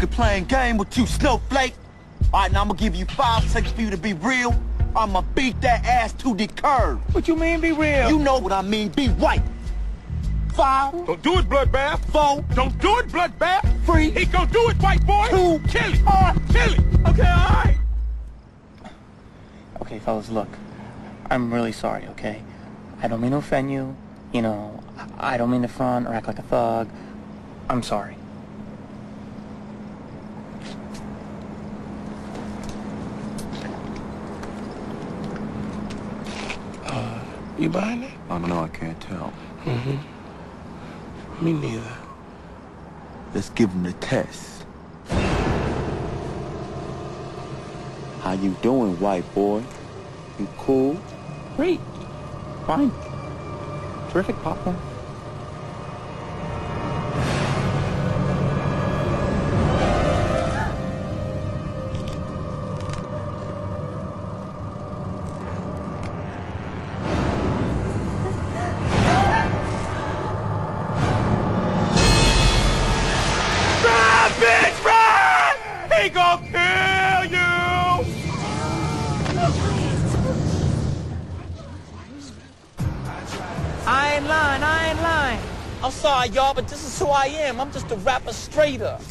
sick of playing game with you, snowflake. All right, now I'm gonna give you five seconds for you to be real. I'ma beat that ass to the curb. What you mean be real? You know what I mean, be white. Five, Don't do it, bloodbath. four, Don't do it, bloodbath. three, He gonna do it, white boy. Two. Kill him. All right, kill him. Okay, all right. Okay, fellas, look. I'm really sorry, okay? I don't mean to offend you. You know, I don't mean to front or act like a thug. I'm sorry. You buying it? I don't know, I can't tell. Mm-hmm. Me neither. Let's give him the test. How you doing, white boy? You cool? Great. Fine. Terrific popcorn. Gonna kill you! I ain't lying, I ain't lying. I'm sorry, y'all, but this is who I am. I'm just a rapper straight up.